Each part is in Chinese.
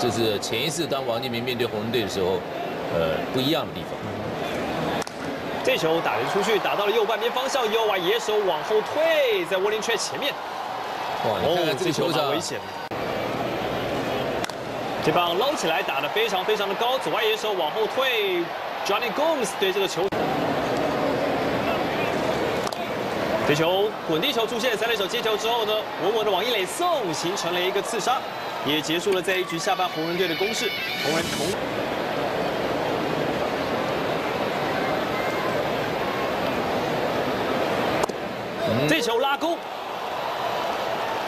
这是前一次当王建民面对红人队的时候，呃，不一样的地方。这球打得出去，打到了右半边方向，右外野手往后退，在沃林雀前面。哇，你看看这个球场危险。这棒捞起来，打得非常非常的高，左外野手往后退，Johnny Gomes 对这个球。这球滚地球出现，三垒手接球之后呢，稳稳的往一垒送，形成了一个刺杀，也结束了这一局下半红人队的攻势。红人同这球拉弓，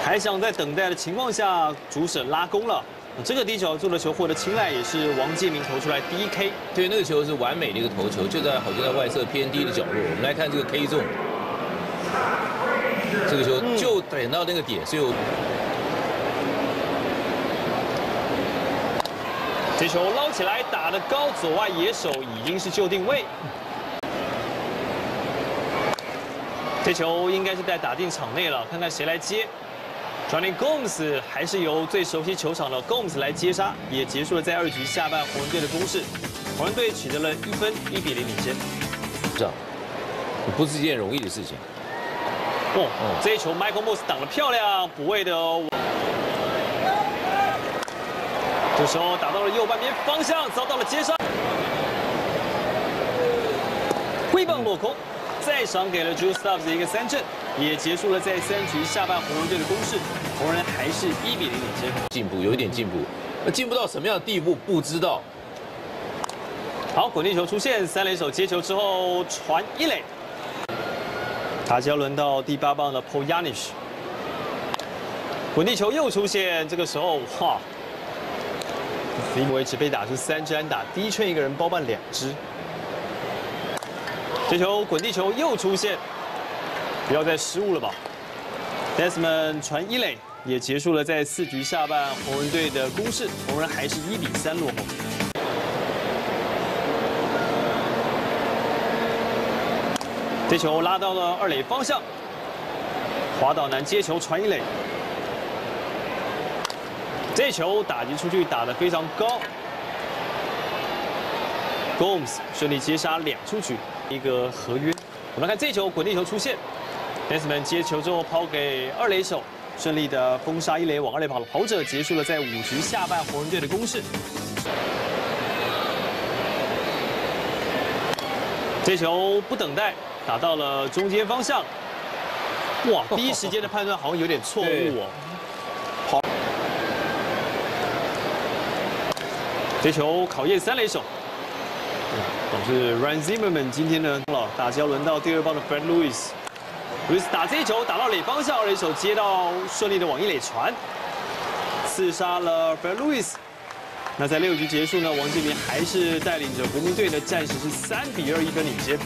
还想在等待的情况下主审拉弓了。这个低角度的球获得青睐，也是王建民投出来第一 K。对，那个球是完美的一个投球，就在好就在外侧偏低的角落。我们来看这个 K 中，这个球就点到那个点，所以我这球捞起来打的高，左外野手已经是就定位。这球应该是在打进场内了，看看谁来接。Johnny Gomes 还是由最熟悉球场的 Gomes 来接杀，也结束了在二局下半红人队的攻势。红人队取得了一分，一比零领先。这样不是一件容易的事情。哦，这一球 Michael Moss 挡得漂亮，补位的哦。这时候打到了右半边方向，遭到了接杀，挥棒落空。再赏给了 Drew Stubbs 一个三振，也结束了在三局下半红人队的攻势。红人还是一比零领先，进步有一点进步，那进步到什么样的地步不知道。好，滚地球出现，三垒手接球之后传一垒，他就要轮到第八棒的 Paul Yanish。滚地球又出现，这个时候哇，目前为止被打出三支安打，第一圈一个人包办两支。这球滚地球又出现，不要再失误了吧！Desmond 传一垒，也结束了在四局下半红人队的攻势，红人还是一比三落后。这球拉到了二垒方向，滑倒男接球传一垒，这球打击出去打得非常高，Gomes 顺利接杀两出局。一个合约，我们看这球滚地球出现，Desmond 接球之后抛给二垒手，顺利的封杀一垒往二垒跑了跑者，结束了在五局下半红人队的攻势。这球不等待，打到了中间方向，哇，第一时间的判断好像有点错误哦。好，这球考验三垒手。是 Ryan Zimmerman 今天呢了打交轮到第二棒的 Fred Lewis，Lewis 打这一球打到垒方向，二垒手接到顺利的往一垒传，刺杀了 Fred Lewis。那在六局结束呢，王建民还是带领着国民队的暂时是三比二一分领先。